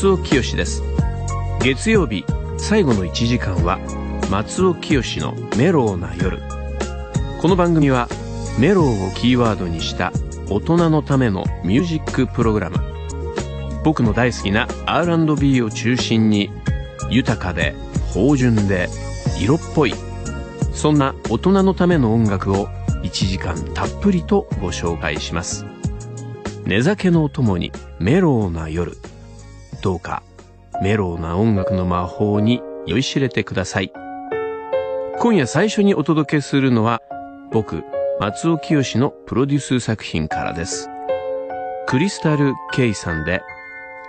松尾清です。月曜日最後の1時間は松尾清のメローな夜。この番組はメローをキーワードにした大人のためのミュージックプログラム。僕の大好きな R&B を中心に豊かで芳醇で色っぽいそんな大人のための音楽を1時間たっぷりとご紹介します。寝酒のお供にメローな夜。どうかメローな音楽の魔法に酔いしれてください。今夜最初にお届けするのは僕松尾清のプロデュース作品からです。クリスタル・ケイさんで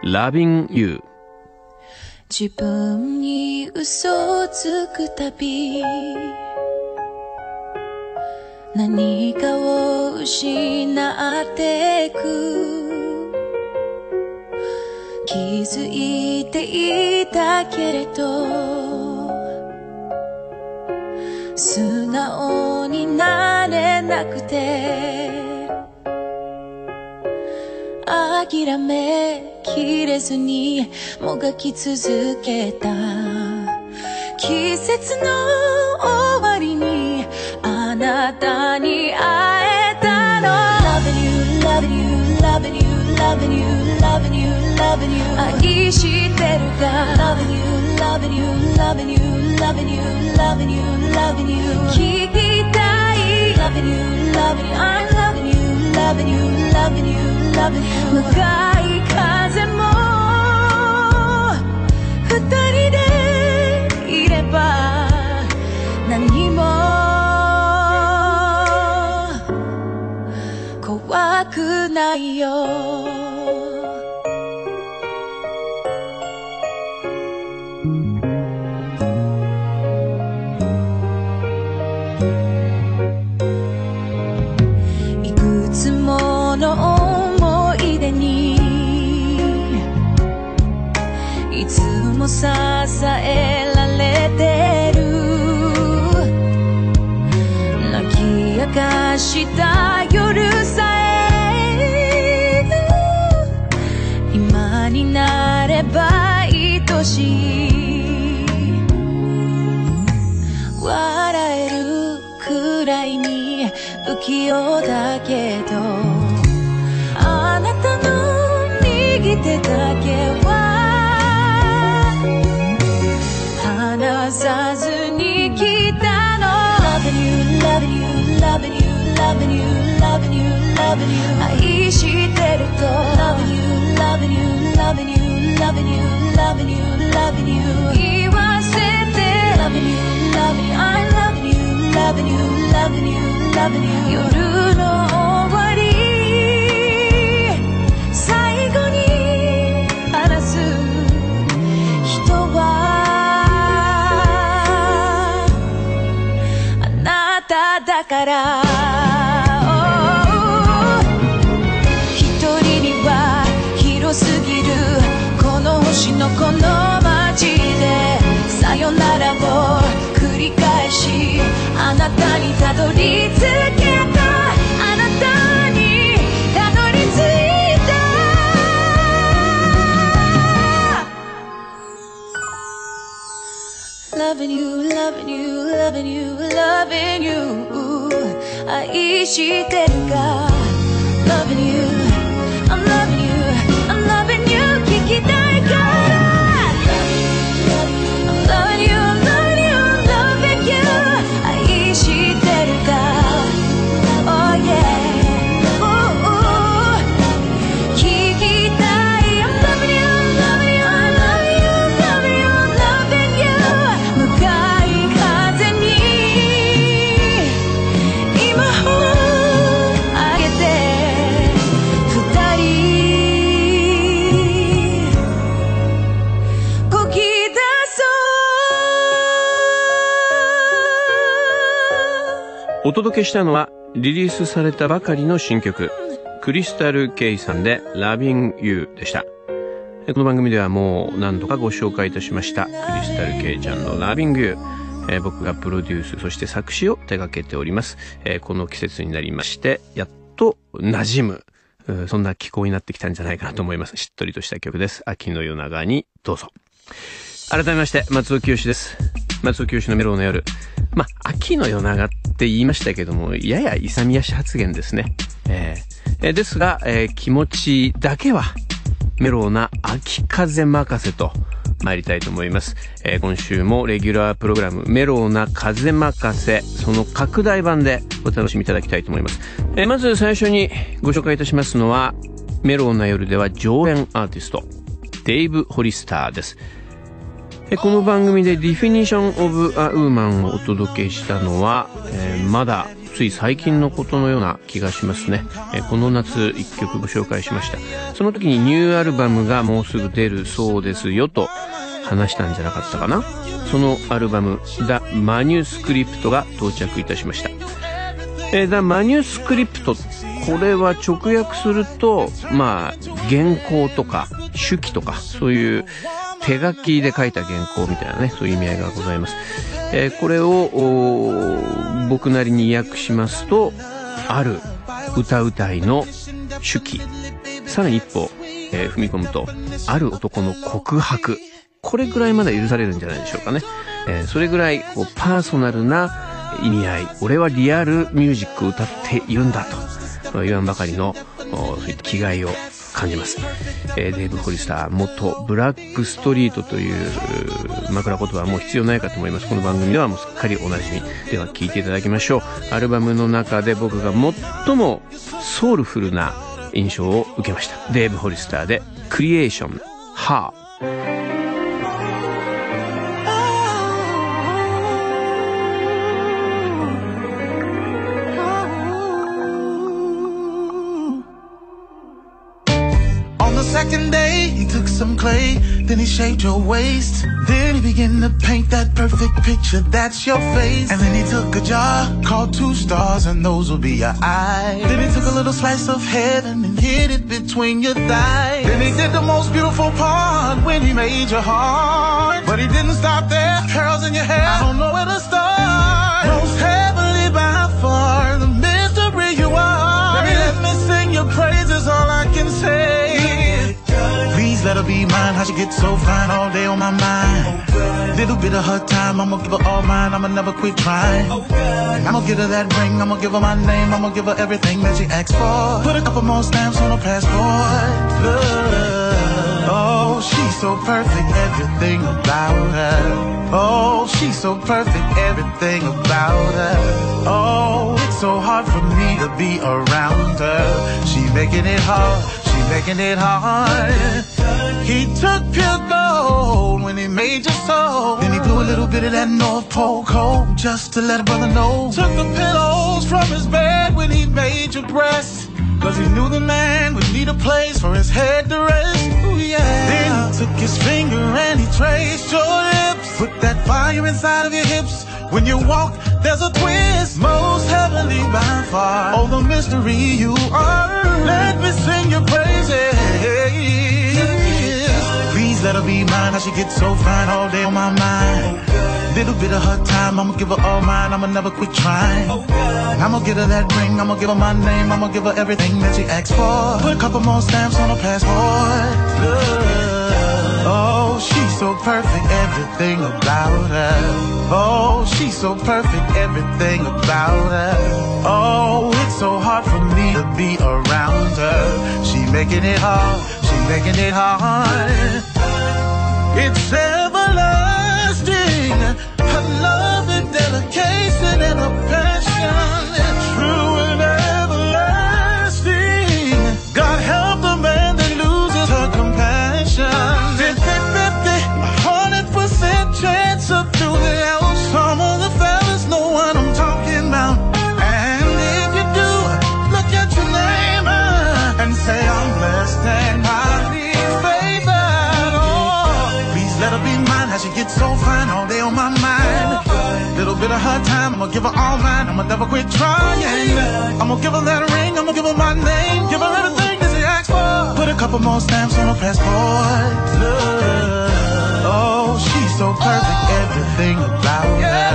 Loving You 自分に嘘をつくたび何かを失ってく。気づいていたけれど素直になれなくて諦めきれずにもがき続けた。季節の終わりにあなたに会えたの。Love you, love you, love you, loving you, loving you, loving you 愛してるか Loving you, loving you, loving you, loving you, loving you, loving you 聞きたい Loving you, loving you, I'm loving you, loving you, loving you, loving you 向かい風も二人でいれば何も怖くないよ 不器用だけどあなたの右手だけは離さずに来たの Loving you, loving you, loving you, loving you, loving you, loving you 愛してると Loving you, loving you, loving you, loving you, loving you, loving you 言わせて Loving you, loving you, I'm loving you, loving you, loving you, loving you だから。一人には広すぎるこの星のこの街でさよならを繰り返しあなたにたどり着けた。あなたにたどり着いた。Loving you, loving you, loving you, loving you 愛してるか Loving you, お届けしたのはリリースされたばかりの新曲クリスタル・ケイさんで Loving You でしたこの番組ではもう何度かご紹介いたしましたクリスタル・ケイちゃんの Loving You え僕がプロデュースそして作詞を手掛けております、えこの季節になりましてやっと馴染むそんな気候になってきたんじゃないかなと思います。しっとりとした曲です。秋の夜長にどうぞ。改めまして、松尾清です。松尾清のメロウの夜。ま、秋の夜長ってって言いましたけども、やや勇み足発言ですね。えー、ですが、えー、気持ちだけは、メロウな秋風任せと、参りたいと思います。えー、今週もレギュラープログラム、メローな風任せ、その拡大版でお楽しみいただきたいと思います。えー、まず最初にご紹介いたしますのは、メローな夜では常連アーティスト、デイブ・ホリスターです。この番組で Definition of a Woman をお届けしたのは、えー、まだつい最近のことのような気がしますね。えこの夏一曲ご紹介しました。その時にニューアルバムがもうすぐ出るそうですよと話したんじゃなかったかなそのアルバム The Manuscript が到着いたしました。えー、The Manuscript これは直訳すると、まあ、原稿とか手記とかそういう手書きで書いた原稿みたいなね、そういう意味合いがございます。えー、これを僕なりに訳しますと、ある歌うたいの手記。さらに一歩、えー、踏み込むと、ある男の告白。これぐらいまで許されるんじゃないでしょうかね。えー、それぐらいこうパーソナルな意味合い。俺はリアルミュージックを歌っているんだと言わんばかりの、そういった気概を感じます。えー、デーブ・ホリスター、元ブラックストリートという枕言葉はもう必要ないかと思います。この番組ではもうすっかりおなじみ。では聴いていただきましょう。アルバムの中で僕が最もソウルフルな印象を受けました。デーブ・ホリスターでクリエーション、ハー。Took some clay, then he shaped your waist. Then he began to paint that perfect picture, that's your face. And then he took a jar, called two stars, and those will be your eyes. Then he took a little slice of heaven and hid it between your thighs. Then he did the most beautiful part when he made your heart. But he didn't stop there, curls in your hair, I don't know where to start. Be mine. How she get so fine all day on my mind. Little bit of her time, I'ma give her all mine. I'ma never quit trying. I'ma give her that ring, I'ma give her my name, I'ma give her everything that she asks for. Put a couple more stamps on her passport. Oh, she's so perfect, everything about her. Oh, she's so perfect, everything about her. Oh, it's so hard for me to be around her. She making it hard making it hard. He took pure gold when he made your soul. Then he blew a little bit of that North Pole cold just to let a brother know. Took the pillows from his bed when he made your breast. Cause he knew the man would need a place for his head to rest. Ooh, yeah. Then he took his finger and he traced your lips. Put that fire inside of your hips. When you walk, there's a twist. Most heavenly by far. Oh, the mystery you are. Let me sing your praises. Please let her be mine. How she gets so fine all day on my mind. Little bit of her time, I'ma give her all mine. I'ma never quit trying. I'ma get her that ring, I'ma give her my name, I'ma give her everything that she asks for. Put a couple more stamps on her passport. Oh, she's so perfect, everything about her. Oh, she's so perfect, everything about her. Oh, it's so hard for me to be around her. She making it hard, she making it hard. It's everlasting, her love and dedication and her passion. Give her all mine, I'ma never quit trying. I'ma give her that ring, I'ma give her my name, give her everything that she asks for. Put a couple more stamps on her passport. Love. Oh, she's so perfect, everything about her.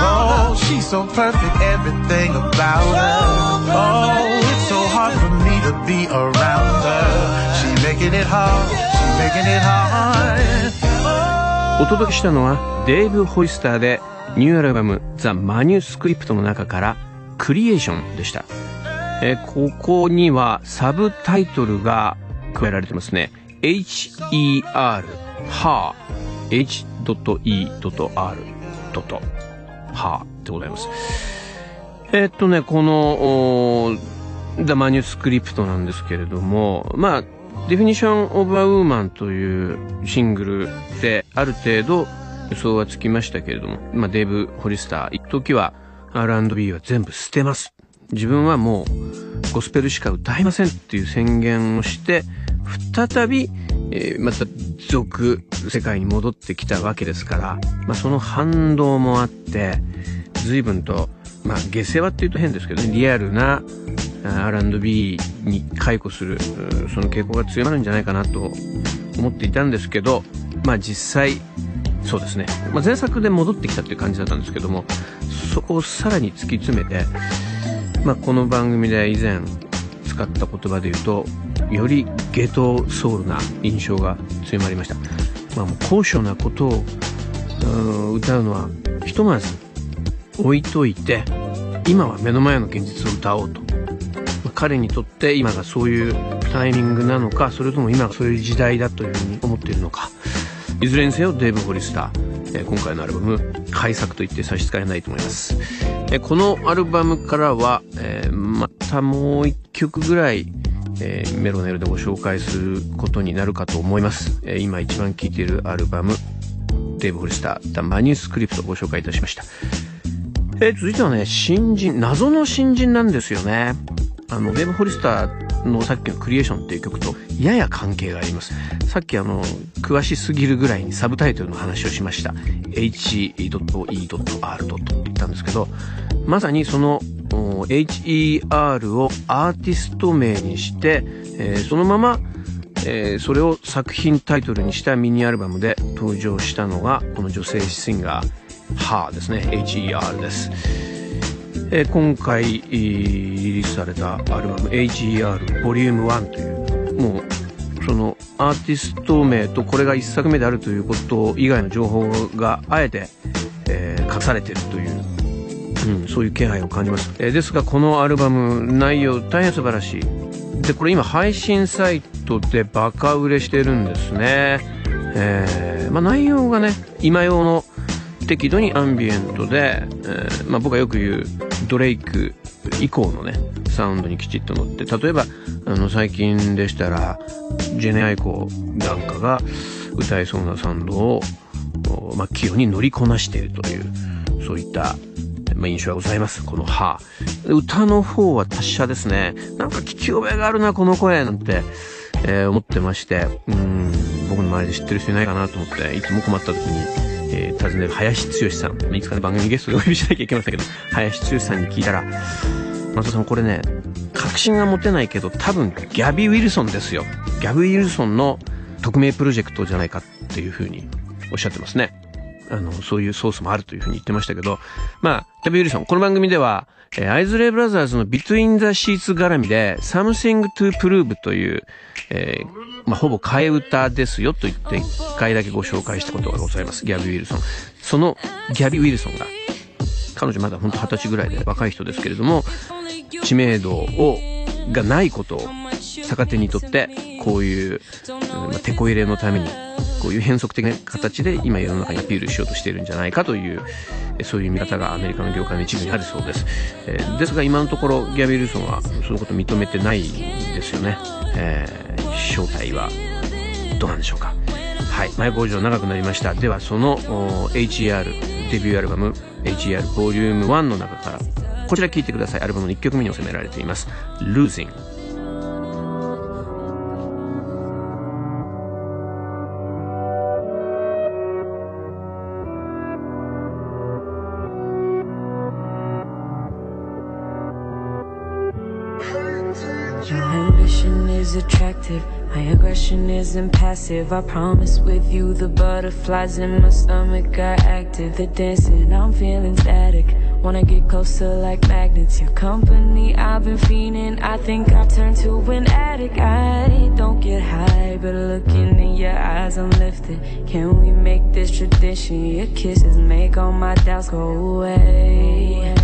Oh, she's so perfect, everything about her. Oh, it's so hard for me to to be around her. She making it hard, she making it hard. お届けしたのはデーブ・ホイスターでニューアルバム「ザ・マニュースクリプト」の中から「クリエーション」でした、えここにはサブタイトルが加えられてますね。HER は H.E.R はでございます。えっとねこのザ・マニュースクリプトなんですけれどもまあディフィニション・オブ・ア・ウーマンというシングルである程度予想はつきましたけれども、まあ、デーブ・ホリスター、一時は R&B は全部捨てます。自分はもうゴスペルしか歌いませんっていう宣言をして、再び、えーまた俗世界に戻ってきたわけですから、まあ、その反動もあって、随分と、まあ、下世話って言うと変ですけどね、リアルな R&B に解雇する、その傾向が強まるんじゃないかなと思っていたんですけど、まあ実際、そうですね。まあ前作で戻ってきたっていう感じだったんですけども、そこをさらに突き詰めて、まあこの番組で以前使った言葉で言うと、よりゲトソウルな印象が強まりました。まあもう高尚なことをうん歌うのはひとまず置いといて、今は目の前の現実を歌おうと。まあ彼にとって今がそういうタイミングなのか、それとも今がそういう時代だというふうに思っているのか。いずれにせよデーブ・ホリスター、えー今回のアルバム、改作と言って差し支えないと思います。えーこのアルバムからは、えーまたもう一曲ぐらい、えメロネルでご紹介することになるかと思います。え今一番聴いているアルバム、デーブ・ホリスター、The Manuscript をご紹介いたしました。え続いてはね、新人、謎の新人なんですよね。あの、デーブ・ホリスターのさっきのクリエーションっていう曲とやや関係があります。さっきあの、詳しすぎるぐらいにサブタイトルの話をしました。he.e.r. と言ったんですけど、まさにその HER をアーティスト名にして、えーそのままえーそれを作品タイトルにしたミニアルバムで登場したのがこの女性シンガー「ハーですね HER です、え今回リリースされたアルバム HER ボリューム1というもうそのアーティスト名とこれが一作目であるということ以外の情報があえて、えー隠されてるといううん、そういう気配を感じます、えーですがこのアルバム内容大変素晴らしい。でこれ今配信サイトでバカ売れしてるんですね。えーまあ、内容がね今用の適度にアンビエントで、えまあ、僕がよく言うドレイク以降のねサウンドにきちっと乗って例えばあの最近でしたらジェネアイコなんかが歌えそうなサウンドを、まあ、器用に乗りこなしているというそういったまあ、印象がございます。この歯。歌の方は達者ですね。なんか聞き覚えがあるな、この声、なんて、えー思ってまして、うん、僕の周りで知ってる人いないかなと思って、いつも困った時に、えー尋ねる林剛さん。いつかね、番組ゲストでお呼びしなきゃいけませんけど、林剛さんに聞いたら、松田さんこれね、確信が持てないけど、多分ギャビー・ウィルソンですよ。ギャビー・ウィルソンの匿名プロジェクトじゃないかっていうふうにおっしゃってますね。あの、そういうソースもあるというふうに言ってましたけど、まあ、キャビー・ウィルソン、この番組では、えーアイズレイ・ブラザーズの Between the Sheets 絡みで Something to Prove という、えーまあ、ほぼ替え歌ですよと言って一回だけご紹介したことがございます。ギャビー・ウィルソン。そのギャビー・ウィルソンが、彼女まだ本当二十歳ぐらいで若い人ですけれども、知名度を、がないことを逆手にとって、こういう、まあ、手こ入れのために、こういう変則的な形で今世の中にアピールしようとしているんじゃないかという、そういう見方がアメリカの業界の一部にあるそうです。えーですが今のところギャビー・ウィルソンはそのことを認めてないんですよね。えー正体はどうなんでしょうか。はい。前工場長くなりました。ではその HER デビューアルバム HER ボリューム1の中からこちら聴いてください。アルバムの1曲目に収められています。Losing。Passive. I promise with you the butterflies in my stomach are active. The dancing, I'm feeling static. Wanna get closer like magnets. Your company, I've been fiending. I think I've turned to an addict. I don't get high, but looking in your eyes, I'm lifted. Can we make this tradition? Your kisses make all my doubts go away.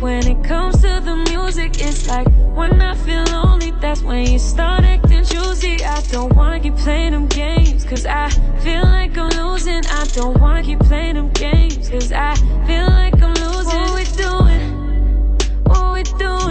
When it comes to the music. It's like when I feel lonely, that's when you start acting choosy. I don't wanna keep playing them games, cause I feel like I'm losing. I don't wanna keep playing them games, cause I feel like I'm losing. What we doing? What we doing?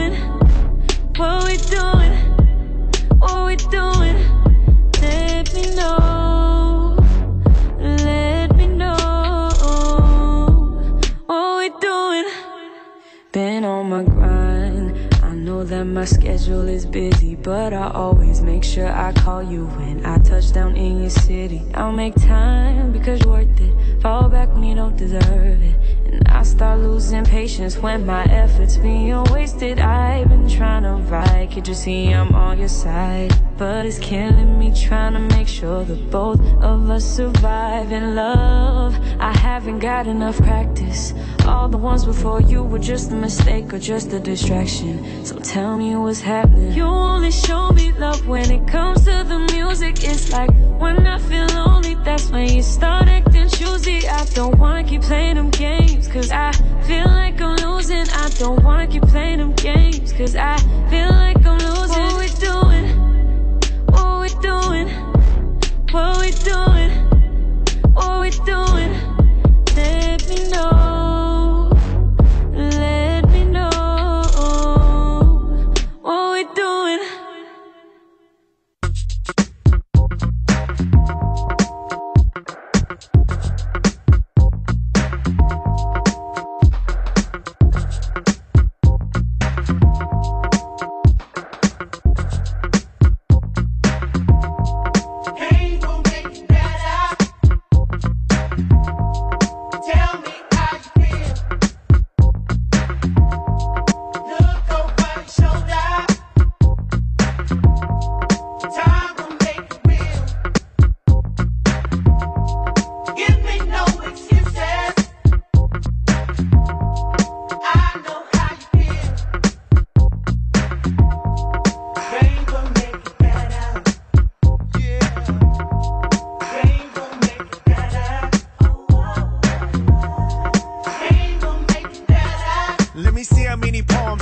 That my schedule is busy, but I always make sure I call you when I touch down in your city. I'll make time because you're worth it. Fall back when you don't deserve it. And I start losing patience when my efforts being wasted. I've been trying to write, can't you see I'm on your side? But it's killing me trying to make sure that both of us survive in love. I haven't got enough practice. All the ones before you were just a mistake or just a distraction. So tell me what's happening. You only show me love when it comes to the music. It's like when I feel lonely, that's when you start acting choosy. I don't wanna keep playing them games, cause I feel like I'm losing. I don't wanna keep playing them games, cause I feel like I'm losing. What we doing? What we doing? What we doing? What we doing? Let me know.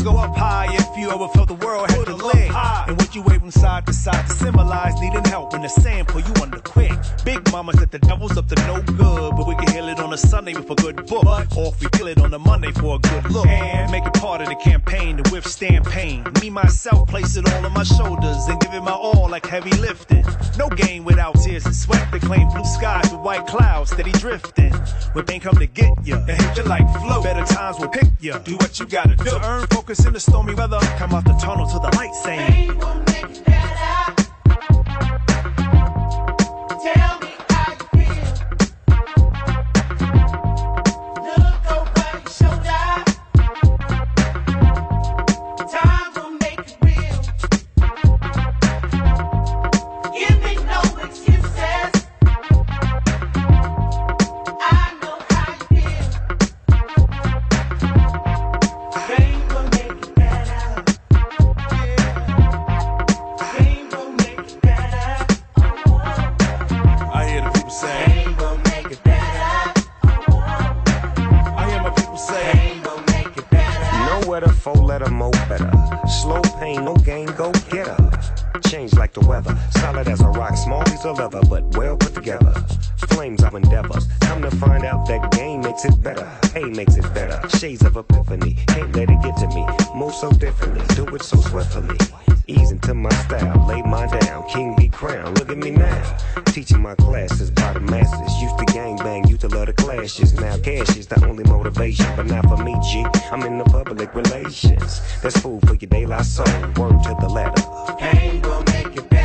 Go up high if you ever felt the world had to leg. And what you wave from side to side to symbolize needing help when the sand pull you under. Big mama said the devil's up to no good, but we can heal it on a Sunday with a good book. Or if we feel it on a Monday for a good look. And make it part of the campaign to withstand pain. Me, myself, place it all on my shoulders and give it my all like heavy lifting. No game without tears and sweat. They claim blue skies with white clouds steady drifting. When pain come to get ya and hit you like flow, better times will pick ya. Do what you gotta do to earn focus in the stormy weather. Come out the tunnel to the light saying. Pain will make it better. Tell me relations. That's food for your daylight soul. Word to the letter. Pain will make it better.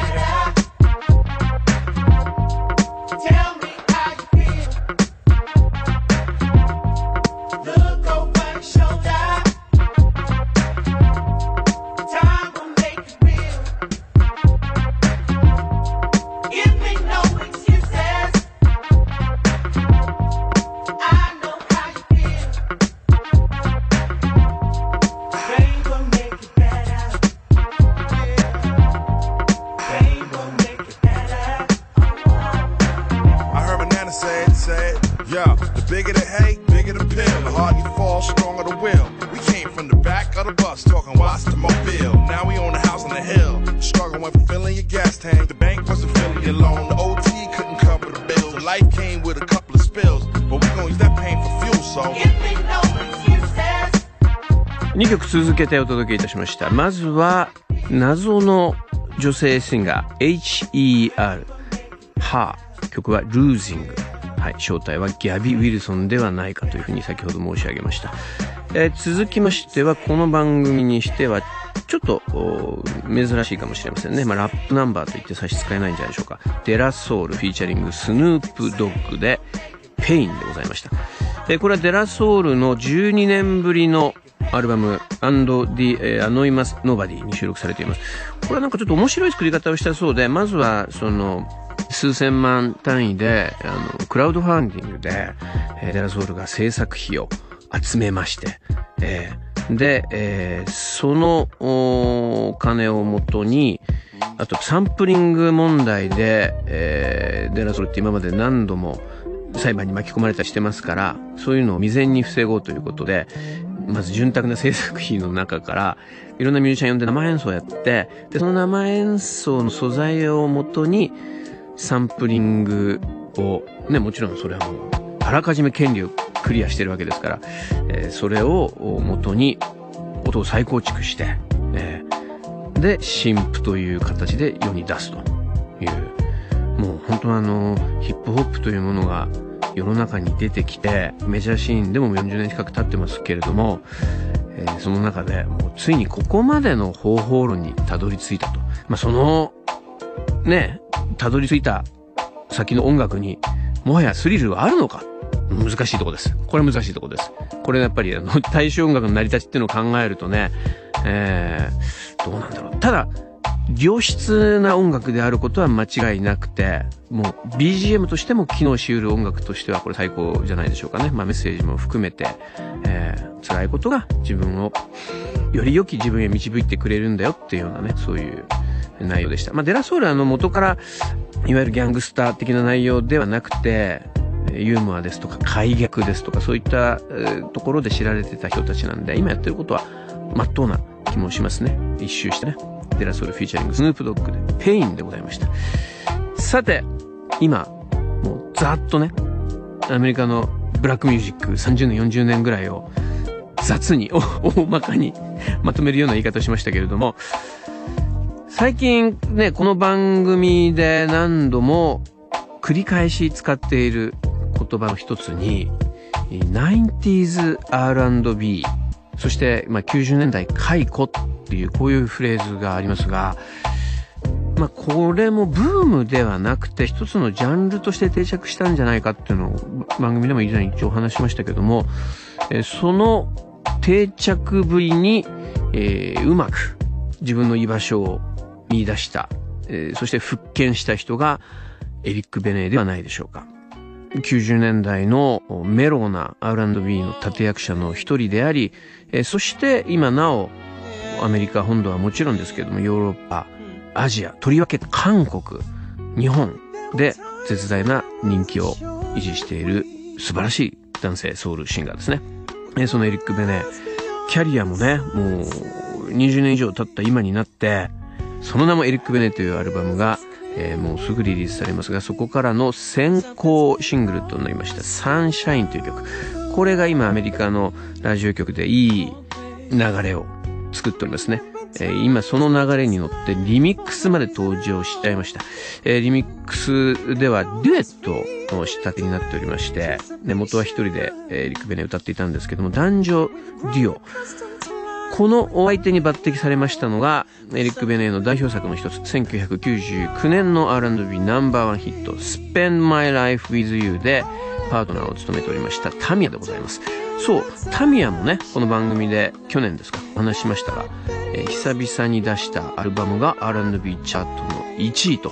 けてお届けいたしました。まずは、謎の女性シンガー、H.E.R. は曲は Losing。はい、正体はギャビ・ウィルソンではないかというふうに先ほど申し上げました。えー続きましては、この番組にしては、ちょっと珍しいかもしれませんね。まあ、ラップナンバーと言って差し支えないんじゃないでしょうか。デラソウル featuring スヌープドッグで、 Pain でございました。えーこれはデラソウルの12年ぶりのアルバム and the、えー Anonymous Nobody に収録されています。これはなんかちょっと面白い作り方をしたそうで、まずはその、数千万単位で、あの、クラウドファンディングで、えーデラソウルが制作費を集めまして、えーで、えーそのお金をもとに、あとサンプリング問題で、えーデラソウルって今まで何度も裁判に巻き込まれたりしてますから、そういうのを未然に防ごうということで、まず潤沢な制作費の中から、いろんなミュージシャン呼んで生演奏をやって、で、その生演奏の素材をもとに、サンプリングを、ね、もちろんそれはもう、あらかじめ権利をクリアしてるわけですから、えーそれを元に音を再構築して、えーで、新譜という形で世に出すという、もう本当はあの、ヒップホップというものが世の中に出てきて、メジャーシーンでも40年近く経ってますけれども、えーその中でもうついにここまでの方法論にたどり着いたと。まあ、その、ね、たどり着いた先の音楽に、もはやスリルはあるのか？難しいとこです。これ難しいとこです。これやっぱりあの、大衆音楽の成り立ちっていうのを考えるとね、えー、どうなんだろう。ただ、良質な音楽であることは間違いなくて、もう BGM としても機能し得る音楽としてはこれ最高じゃないでしょうかね。まあメッセージも含めて、えー、辛いことが自分をより良き自分へ導いてくれるんだよっていうようなね、そういう内容でした。まあデラソールはあの元から、いわゆるギャングスター的な内容ではなくて、ユーモアですとか開逆ですとかそういった、ところで知られてた人たちなんで、今やってることは真っ当な気もしますね。一周してね。デラソウル featuring スヌープドッグで Pain でございました。さて、今、もうざっとね、アメリカのブラックミュージック30年40年ぐらいを雑に、大まかにまとめるような言い方をしましたけれども、最近ね、この番組で何度も繰り返し使っている言葉の一つに、90s R&B、そして、まあ、90年代解雇っていうこういうフレーズがありますが、まあ、これもブームではなくて一つのジャンルとして定着したんじゃないかっていうのを番組でも以前一応話しましたけども、えその定着ぶりに、えーうまく自分の居場所を見出した、えーそして復権した人がエリック・ベネーではないでしょうか。90年代のメローな R&B の立役者の一人であり、えそして今なおアメリカ本土はもちろんですけれどもヨーロッパ、アジア、とりわけ韓国、日本で絶大な人気を維持している素晴らしい男性ソウルシンガーですね。えーそのエリック・ベネ、キャリアもね、もう20年以上経った今になって、その名もエリック・ベネというアルバムが、えーもうすぐリリースされますが、そこからの先行シングルとなりました、サンシャインという曲。これが今アメリカのラジオ局でいい流れを作っておりますね。えー今その流れに乗ってリミックスまで登場しちゃいました。えーリミックスではデュエットの仕立てになっておりまして、ね、元は一人で、えーリク・ベネ歌っていたんですけども、男女デュオ。このお相手に抜擢されましたのが、エリック・ベネーの代表作の一つ、1999年の R&B ナンバーワンヒット、Spend My Life With You でパートナーを務めておりましたタミヤでございます。そう、タミヤもね、この番組で去年ですか、お話しましたが、えー久々に出したアルバムが R&B チャートの1位と、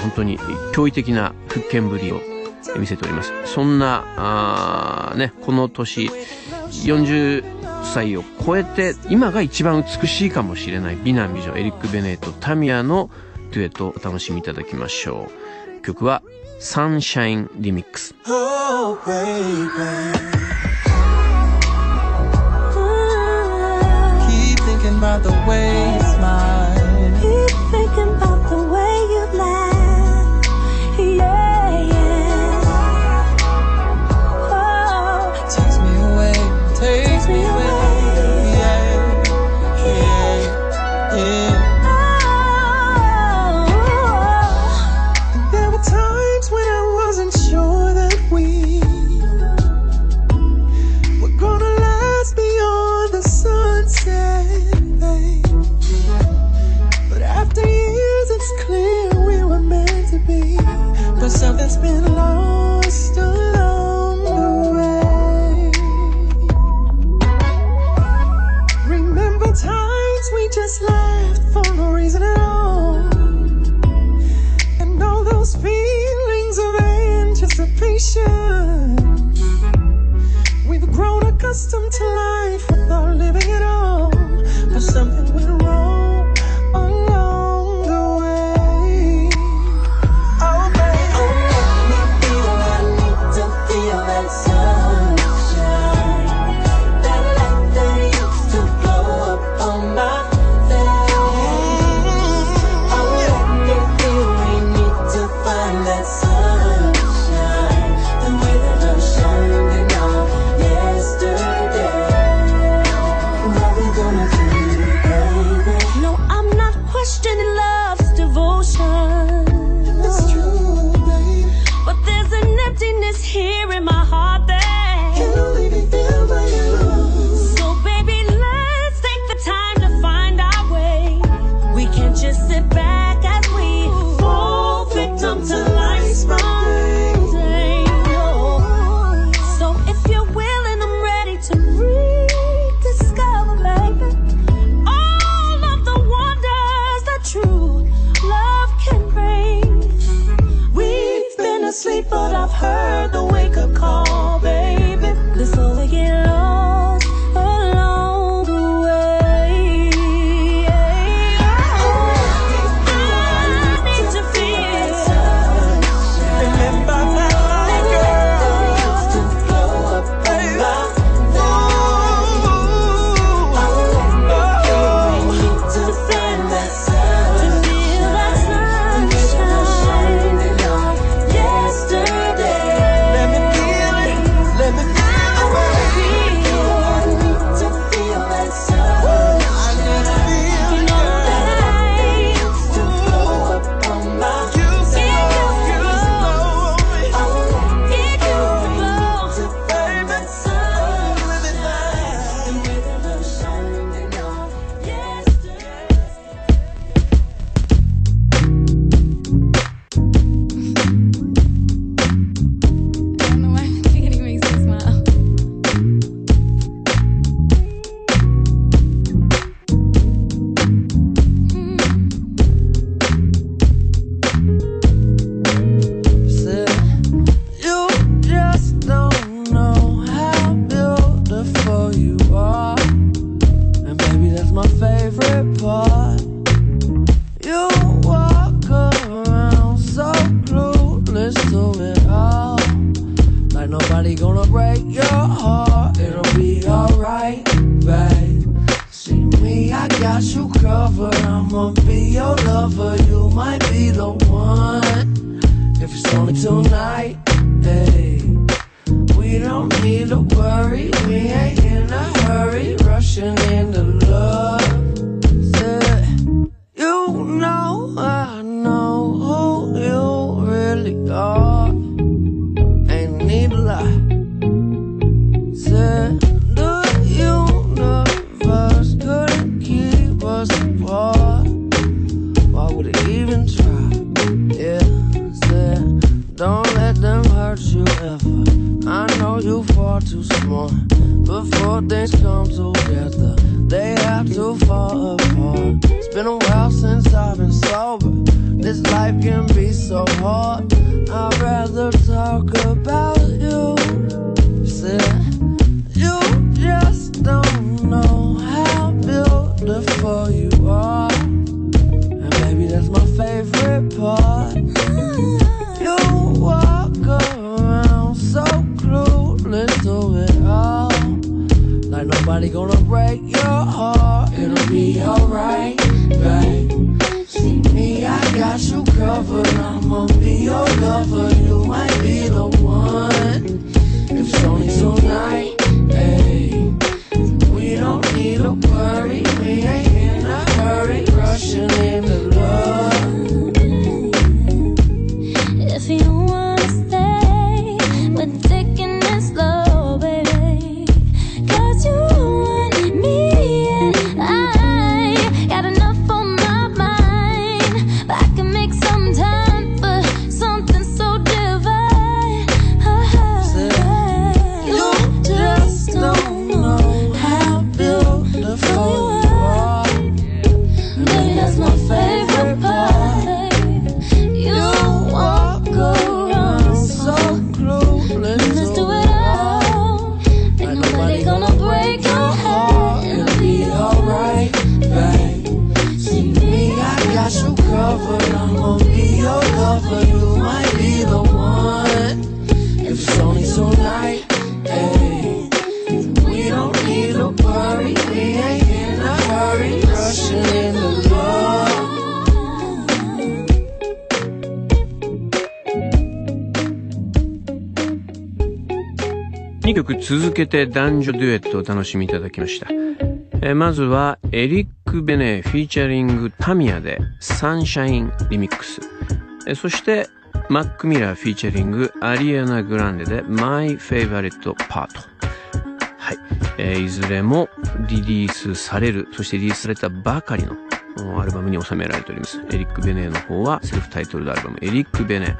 本当に驚異的な復権ぶりを見せております。そんな、あーね、この年、40歳を超えて、今が一番美しいかもしれない美男美女エリック・ベネート・タミヤのデュエットをお楽しみいただきましょう。曲は、サンシャインリミックス。Oh, baby. Christian loves devotion. no more. けて男女デュエットをお楽しみいただきました。えまずはエリック・ベネフィーチャリングタミヤでサンシャインリミックス。えそしてマック・ミラーフィーチャリングアリアナ・グランデで My Favorite Part。はい。えいずれもリリースされる、そしてリリースされたばかりのアルバムに収められております。エリック・ベネの方はセルフタイトルドアルバムエリック・ベネ。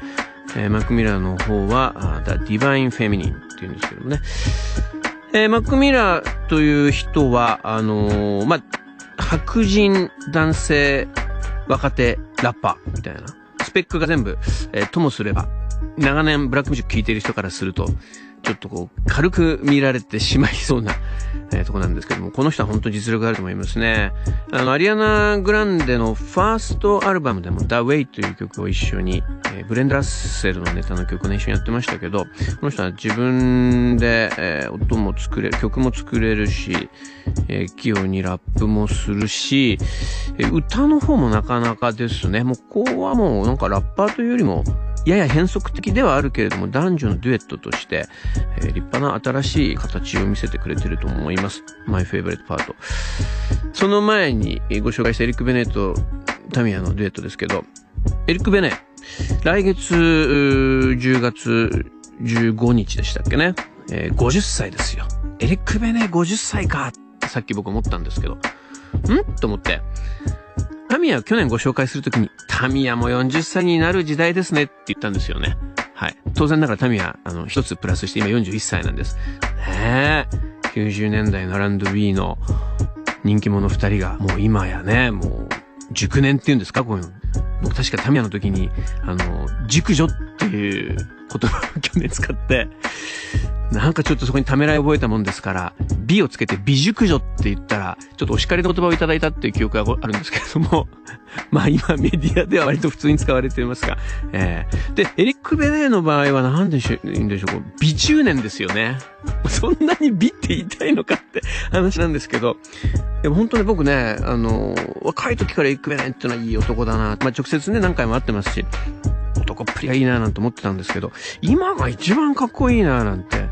えーマック・ミラーの方はあ The Divine Feminine って言うんですけどもね。えーマック・ミラーという人は、あのーまあ、白人男性若手ラッパーみたいな。スペックが全部、えーともすれば、長年ブラックミュージック聴いてる人からすると、ちょっとこう、軽く見られてしまいそうな、えーとこなんですけども、この人は本当実力があると思いますね。あの、アリアナ・グランデのファーストアルバムでも The Way という曲を一緒に、えーブレンド・ラッセルのネタの曲をね、一緒にやってましたけど、この人は自分で、えー音も作れる、曲も作れるし、えー器用にラップもするし、えー歌の方もなかなかですね。もうここはもうなんかラッパーというよりも、やや変則的ではあるけれども、男女のデュエットとして、えー立派な新しい形を見せてくれてると思います。My favorite part。その前にご紹介したエリック・ベネット、タミヤのデュエットですけど、エリック・ベネ、来月、10月15日でしたっけね。えー50歳ですよ。エリック・ベネ50歳かさっき僕思ったんですけど、ん？と思って、タミヤを去年ご紹介するときに、タミヤも40歳になる時代ですねって言ったんですよね。はい。当然ながらタミヤ、あの、一つプラスして今41歳なんです。ねえ。90年代の R&B の人気者二人が、もう今やね、もう、熟年っていうんですかこういうの。僕確かタミヤの時に、あの、熟女っていう言葉を去年使って、なんかちょっとそこにためらい覚えたもんですから、美をつけて美熟女って言ったら、ちょっとお叱りの言葉をいただいたっていう記憶があるんですけれども、まあ今メディアでは割と普通に使われていますが、えー、で、エリック・ベネーの場合は何でしょう、いいんでしょう、美中年ですよね。そんなに美って言いたいのかって 話なんですけど、でも本当に僕ね、あの、若い時からエリック・ベネーってのはいい男だな。まあ直接ね、何回も会ってますし、男っぷりがいいななんて思ってたんですけど、今が一番かっこいいななんて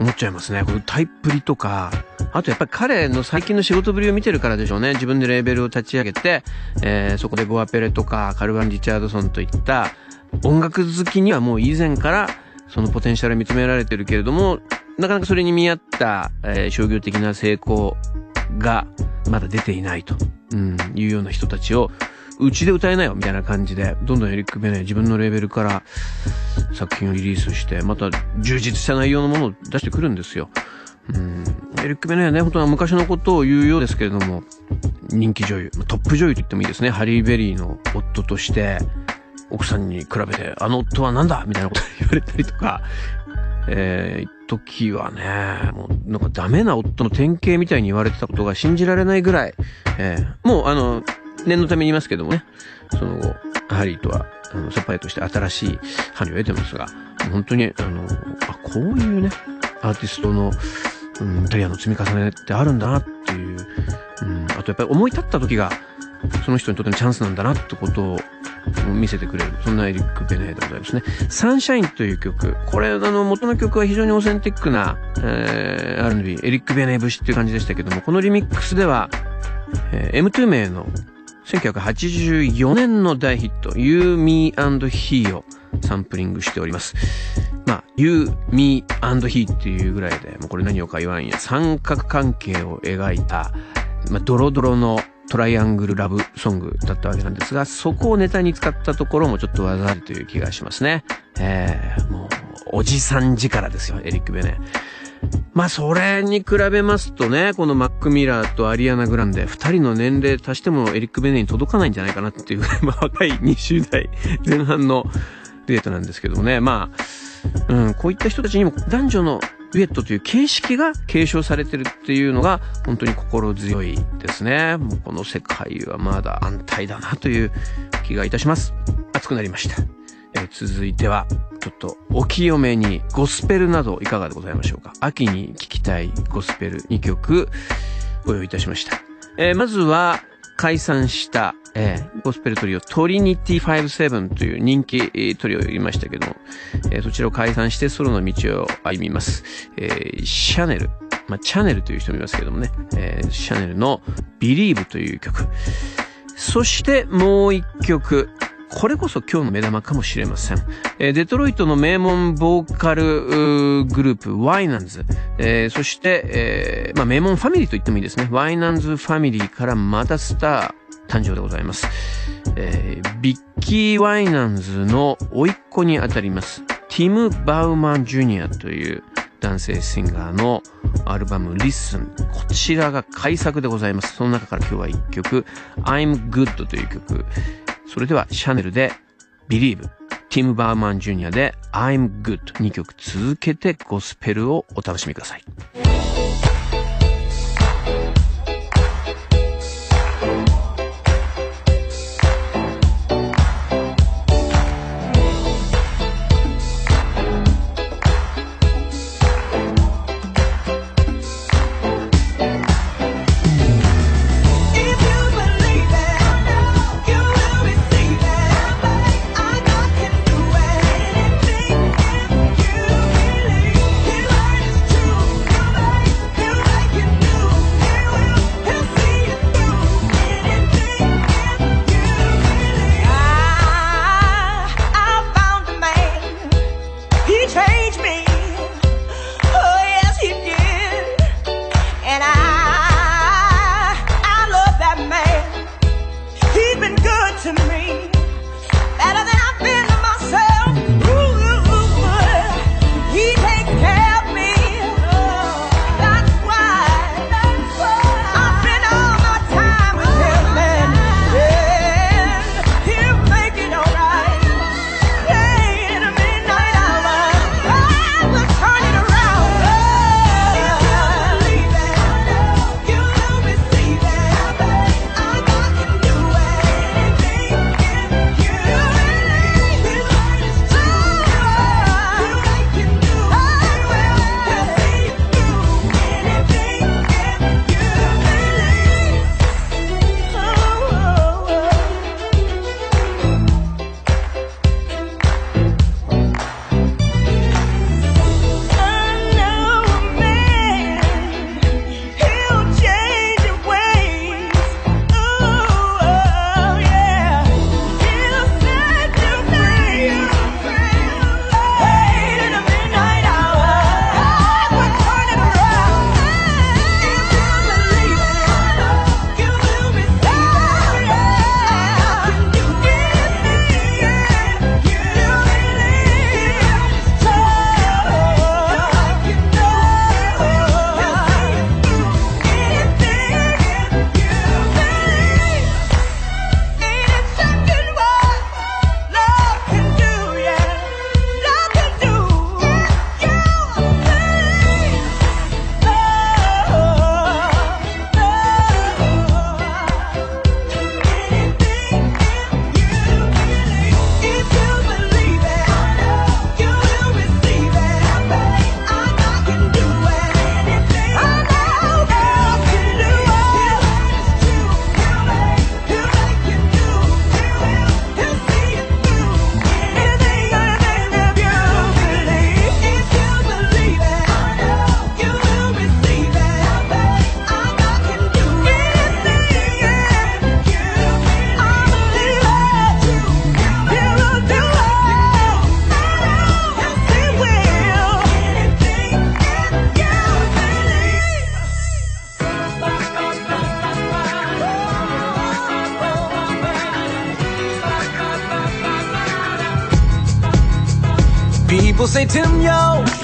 思っちゃいますね。このタイプリとか、あとやっぱり彼の最近の仕事ぶりを見てるからでしょうね。自分でレーベルを立ち上げて、えーそこでボアペレとかカルバン・リチャードソンといった音楽好きにはもう以前からそのポテンシャル認められてるけれども、なかなかそれに見合った、えー商業的な成功がまだ出ていないと、うん、いうような人たちを、うちで歌いなよみたいな感じで、どんどんエリック・ベネ自分のレーベルから作品をリリースして、また充実した内容のものを出してくるんですよ。うん、エリック・ベネはね、本当は昔のことを言うようですけれども、人気女優、トップ女優と言ってもいいですね。ハリー・ベリーの夫として、奥さんに比べて、あの夫はなんだみたいなこと言われたりとか、えー、時はね、もうなんかダメな夫の典型みたいに言われてたことが信じられないぐらい、えー、もうあの、念のために言いますけどもね、その後、ハリーとは、あの、サパイとして新しい伴侶を得てますが、本当に、あの、あ、こういうね、アーティストのうん、キャリアの積み重ねってあるんだなっていう、うん、あとやっぱり思い立った時が、その人にとってのチャンスなんだなってことを見せてくれる。そんなエリック・ベネーでございますね。サンシャインという曲。これ、あの、元の曲は非常にオーセンティックな、えー、R&B、エリック・ベネー節っていう感じでしたけども、このリミックスでは、えー、M2 名の1984年の大ヒット、You, Me and He をサンプリングしております。まあ、You, Me and He っていうぐらいで、もうこれ何をか言わんや、三角関係を描いた、まあ、ドロドロのトライアングルラブソングだったわけなんですが、そこをネタに使ったところもちょっと技ありという気がしますね。えー、もう、おじさん力ですよ、エリック・ベネ。まあ、それに比べますとね、このマック・ミラーとアリアナ・グランデ、二人の年齢足してもエリック・ベネに届かないんじゃないかなっていうぐらい、まあ、若い20代前半のデートなんですけどもね、まあ、うん、こういった人たちにも男女のデュエットという形式が継承されてるっていうのが本当に心強いですね。もうこの世界はまだ安泰だなという気がいたします。熱くなりました。えー、続いては、ちょっとお清めにゴスペルなどいかがでございましょうか？秋に聴きたいゴスペル2曲ご用意いたしました。えー、まずは解散したえー、ゴスペルトリオ、トリニティ57という人気、トリオをいましたけども、えー、そちらを解散してソロの道を歩みます。えー、シャネル、まあ、チャネルという人もいますけどもね、えー、シャネルの Believe という曲。そしてもう一曲、これこそ今日の目玉かもしれません。えー、デトロイトの名門ボーカルグループ、ワイナンズ。えー、そして、えー、まあ、名門ファミリーと言ってもいいですね。ワイナンズファミリーからまたスター、誕生でございます。え、ビッキー・ワイナンズの甥っ子にあたります、ティム・バウマン・ジュニアという男性シンガーのアルバム Listen。こちらが改作でございます。その中から今日は一曲、I'm Good という曲。それではシャネルで Believe。ティム・バーマン・ジュニアで I'm Good。2曲続けてゴスペルをお楽しみください。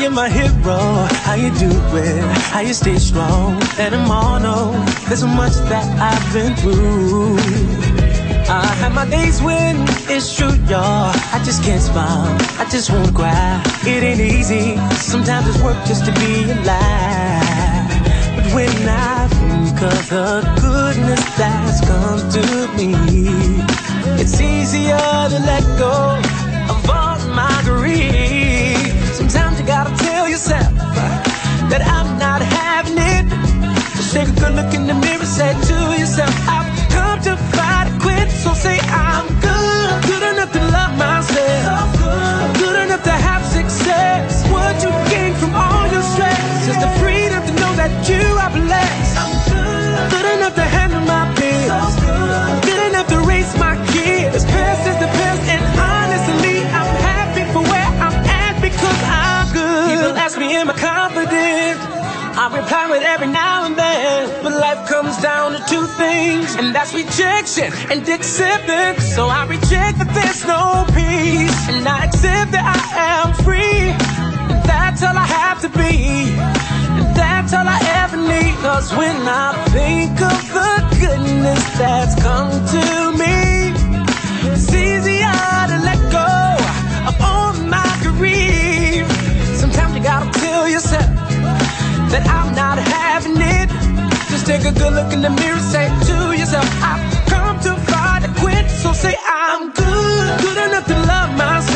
You're my hero. How you do it? How you stay strong? Let them all know there's so much that I've been through. I have my days when it's true, y'all. I just can't smile. I just won't cry. It ain't easy. Sometimes it's work just to be alive. But when I think of the goodness that's come to me, it's easier to let go of all my grief. Gotta tell yourself that I'm not having it. Just take a good look in the mirror, say to yourself, I've come to fight quit. So say I'm every now and then. But life comes down to two things, and that's rejection and acceptance. So I reject that there's no peace, and I accept that I am free. And that's all I have to be. And that's all I ever need. Cause when I think of the goodness that's come to me, it's easier to let go of all my grief. Sometimes you gotta tell yourself that I'm not having it. Just take a good look in the mirror, say to yourself, I've come to fight to quit. So say I'm good, good enough to love myself,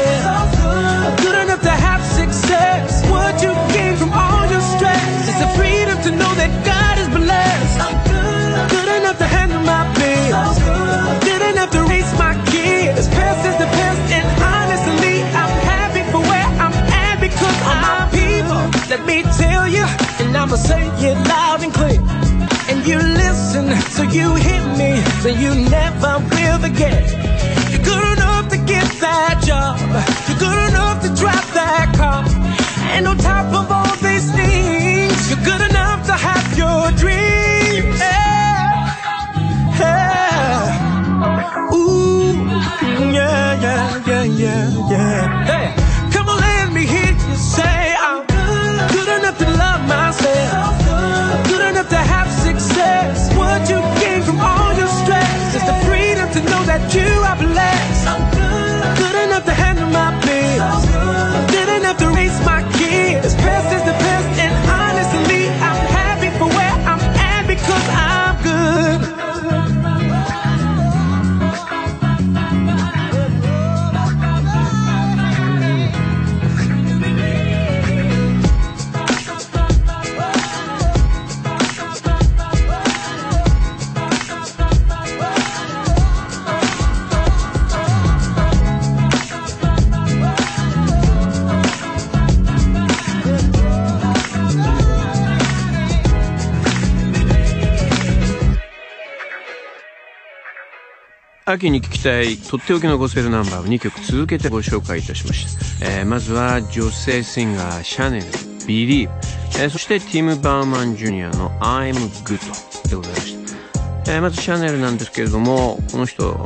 say it loud and clear. And you listen, so you hear me, so you never will forget. You're good enough to get that job. You're good enough to drive that car. And on top of all these things, you're good enough to have your dreams. Yeah. Yeah. Ooh, yeah, yeah, yeah, yeah, yeah. Hey, 秋に聴きたいとっておきのゴスペルナンバーを2曲続けてご紹介いたしました、えーまずは女性シンガーシャネル「Believe」えーそしてティム・バーマン・ジュニアの「I'm Good」でございました、えーまずシャネルなんですけれどもこの人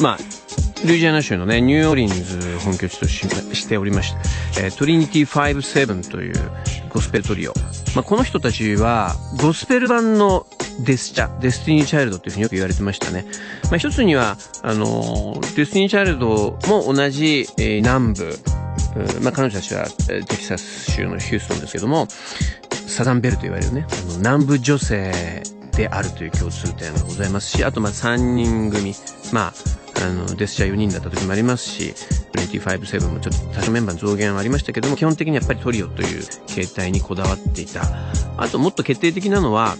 まあルイジアナ州のね、ニューオーリンズ本拠地とししておりまして、えートリニティ57というゴスペルトリオ。まあ、この人たちは、ゴスペル版のデスチャ、デスティニーチャイルドっていうふうによく言われてましたね。まあ、一つには、あの、デスティニーチャイルドも同じ、えー南部、まあ、彼女たちはえーテキサス州のヒューストンですけども、 Southern Belle と言われるね、あの南部女性であるという共通点がございますし、あとまあ3人組、まあ、あの、デスチャー4人だった時もありますし、トリニティ5:7もちょっと多少メンバー増減はありましたけども、基本的にやっぱりトリオという形態にこだわっていた。あともっと決定的なのは、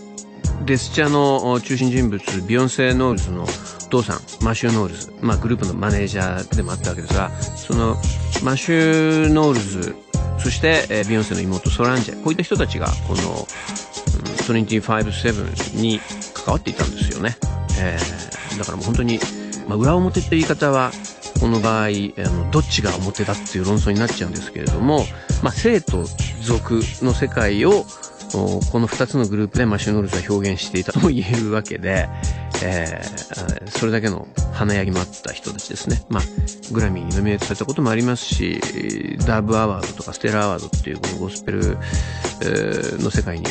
デスチャの中心人物、ビヨンセ・ノールズのお父さん、マシュー・ノールズ、まあグループのマネージャーでもあったわけですが、そのマシュー・ノールズ、そして、えビヨンセの妹ソランジェ、こういった人たちがこの、うん、トリニティ5:7に関わっていたんですよね。えーだからもう本当に、まあ、裏表って言い方は、この場合、あの、どっちが表だっていう論争になっちゃうんですけれども、まあ、生と俗の世界を、この二つのグループでマシュノルズは表現していたとも言えるわけで、えーそれだけの華やぎもあった人たちですね。まあ、グラミーにノミネートされたこともありますし、ダーブアワードとかステラアワードっていうこのゴスペル、の世界に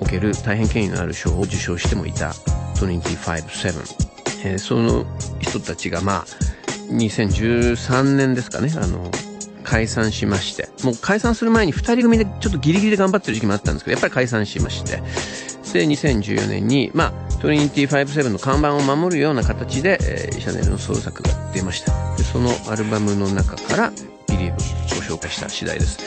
おける大変権威のある賞を受賞してもいた25-7。えーその人たちがまあ、2013年ですかね、あの、解散しまして、もう解散する前に二人組でちょっとギリギリで頑張ってる時期もあったんですけど、やっぱり解散しまして、で、2014年に、まあ、トリニティ57の看板を守るような形で、えーシャネルのソロ作が出ました。で、そのアルバムの中から、ビリーブご紹介した次第です。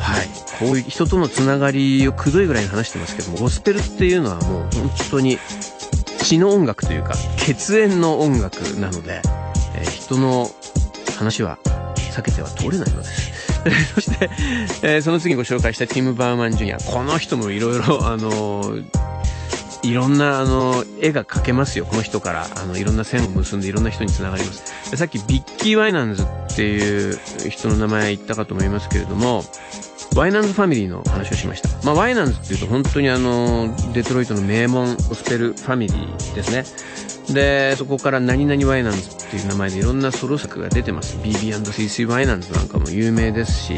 はい。こういう人とのつながりをくどいぐらいに話してますけども、ゴスペルっていうのはもう本当に血の音楽というか、血縁の音楽なので、えー人の話は避けては通れないのです。そして、えーその次ご紹介したティム・バーマン・ジュニア。この人もいろいろ、あのーいろんな、あの、絵が描けますよ。この人から、あの、いろんな線を結んでいろんな人につながります。さっきビッキー・ワイナンズっていう人の名前言ったかと思いますけれども、ワイナンズファミリーの話をしました。まあ、ワイナンズっていうと本当にあの、デトロイトの名門ゴスペルファミリーですね。で、そこから何々ワイナンズっていう名前でいろんなソロ作が出てます。BB&CC ワイナンズなんかも有名ですし、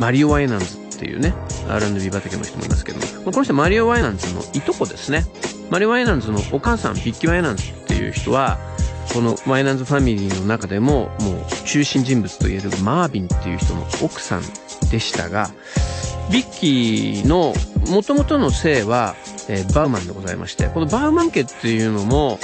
マリオ・ワイナンズっていうね、R&B 畑の人もいますけども、まあこの人マリオ・ワイナンズのいとこですね。マリオ・ワイナンズのお母さん、ビッキー・ワイナンズっていう人は、このワイナンズファミリーの中でも、もう中心人物と言えるマービンっていう人の奥さんでしたが、ビッキーの元々の姓は、えーバウマンでございまして、このバウマン家っていうのも、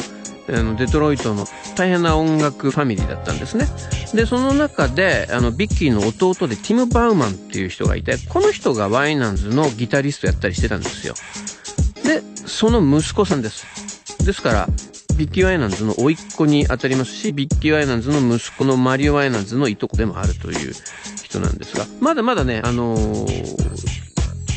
あの、デトロイトの大変な音楽ファミリーだったんですね。で、その中で、あの、ビッキーの弟でティム・バウマンっていう人がいて、この人がワイナンズのギタリストやったりしてたんですよ。で、その息子さんです。ですから、ビッキー・ワイナンズの甥っ子に当たりますし、ビッキー・ワイナンズの息子のマリオ・ワイナンズのいとこでもあるという人なんですが、まだまだね、あのー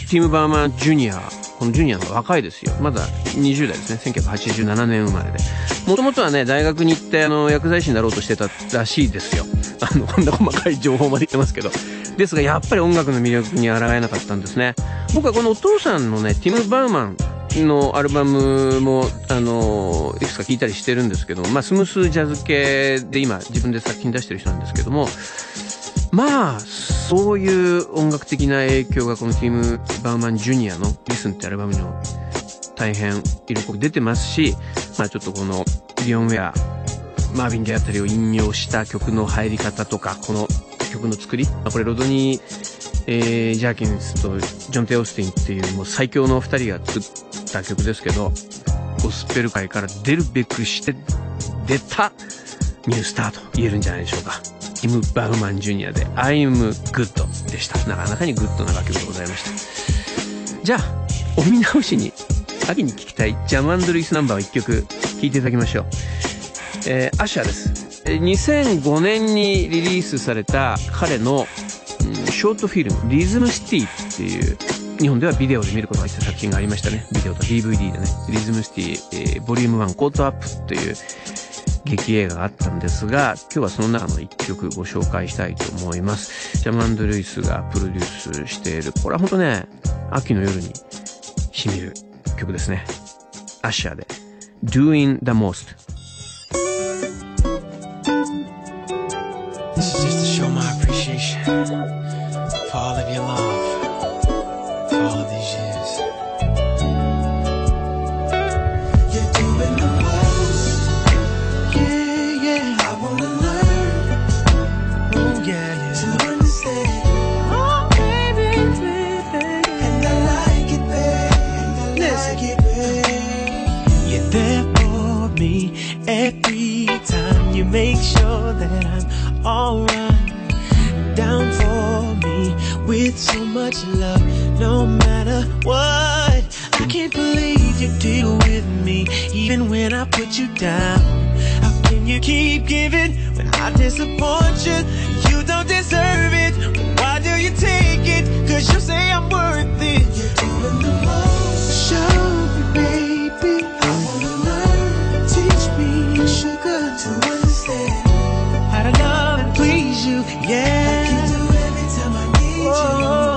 ティム・バーマン・ジュニア、このジュニアが若いですよ。まだ20代ですね。1987年生まれで。もともとはね、大学に行って、あの、薬剤師になろうとしてたらしいですよ。あの、こんな細かい情報まで言ってますけど。ですが、やっぱり音楽の魅力に抗えなかったんですね。僕はこのお父さんのね、ティム・バウマンのアルバムも、あの、いくつか聴いたりしてるんですけど、まあ、スムースジャズ系で今、自分で作品出してる人なんですけども、まあ、そういう音楽的な影響がこのティム・バウマン・ジュニアのリスンってアルバムにも大変色濃く出てますし、まあちょっとこのリオンウェア、マーヴィンであったりを引用した曲の入り方とか、この曲の作り、まあこれロドニー、えー、ジャーキンスとジョン・テオースティンっていうもう最強の二人が作ってた曲ですけど、ゴスペル界から出るべくして出たニュースターと言えるんじゃないでしょうか。ティム・バウマン・ジュニアで I'm Good でした。なかなかにグッドな楽曲でございました。じゃあ、お口直しに、秋に聴きたいジャムルイスナンバーを一曲聴いていただきましょう。えー、アッシャーです。2005年にリリースされた彼の、ショートフィルム、リズムシティっていう、日本ではビデオで見ることができた作品がありましたね。ビデオと DVD でね。リズムシティ、えーボリューム1 Caught Up という劇映画があったんですが、今日はその中の一曲ご紹介したいと思います。ジャムルイスがプロデュースしている、これは本当ね、秋の夜に染みる曲ですね。アッシャーで Doing the Most。This is just to show my appreciation for all of your love, that I'm alright. Down for me with so much love, no matter what. I can't believe you deal with me even when I put you down. How can you keep giving when I disappoint you? You don't deserve it. Why do you take it? Cause you say I'm worth it. You're doing the most. Show me, baby. I wanna learn. Teach me, sugar, to you, yeah. Like you do I need you. Oh.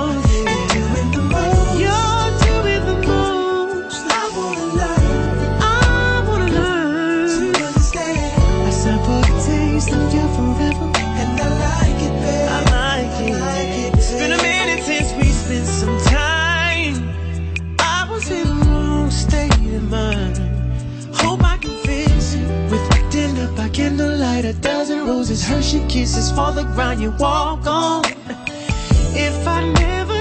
Roses, Hershey kisses fall the ground you walk on. If I never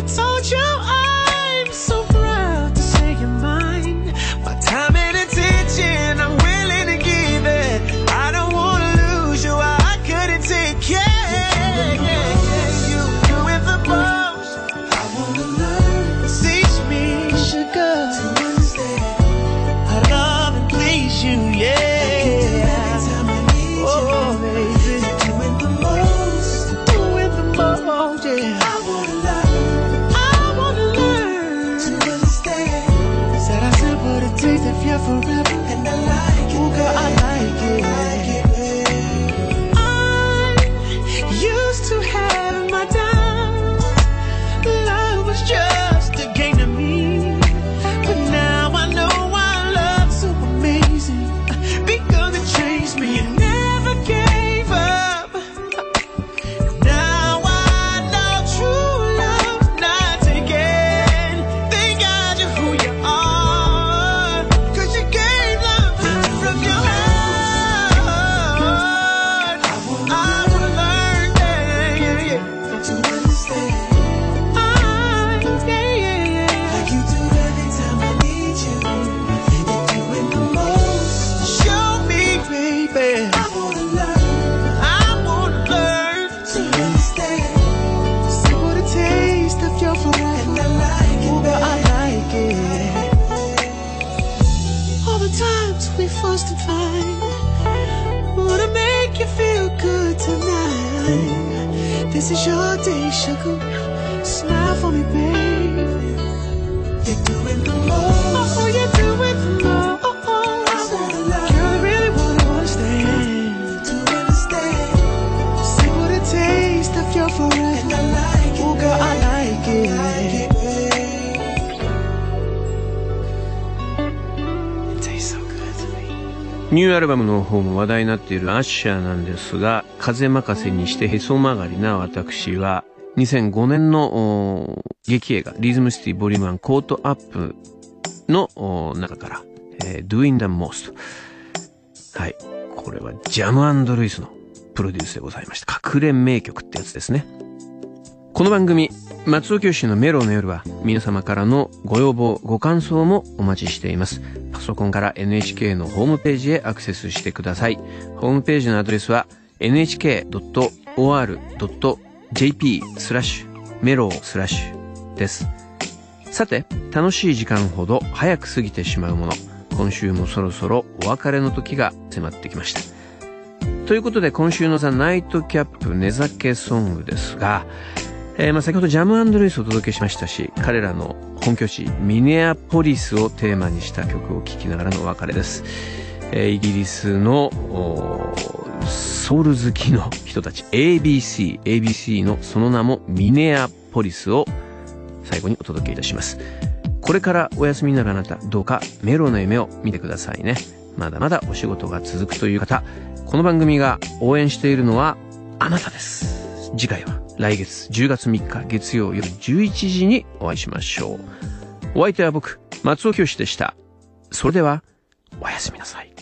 アルバムの方も話題になっているアッシャーなんですが、風任せにしてへそ曲がりな私は、2005年の劇映画、リズムシティボリューム1コートアップの中から、えー Doing the Most。はい。これはジャムルイスのプロデュースでございました。隠れ名曲ってやつですね。この番組、松尾教師のメロの夜は皆様からのご要望、ご感想もお待ちしています。パソコンから NHK のホームページへアクセスしてください。ホームページのアドレスは nhk.or.jp スラッシュメロウスラッシュです。さて、楽しい時間ほど早く過ぎてしまうもの。今週もそろそろお別れの時が迫ってきました。ということで今週のザ・ナイトキャップ寝酒ソングですが、えーまあ先ほどジャムアンドルイスをお届けしましたし、彼らの本拠地ミネアポリスをテーマにした曲を聴きながらのお別れです。えーイギリスのソウル好きの人たち ABC、ABC のその名もミネアポリスを最後にお届けいたします。これからお休みになるあなた、どうかメロの夢を見てくださいね。まだまだお仕事が続くという方、この番組が応援しているのはあなたです。次回は来月10月3日月曜夜11時にお会いしましょう。お相手は僕、松尾清でした。それでは、おやすみなさい。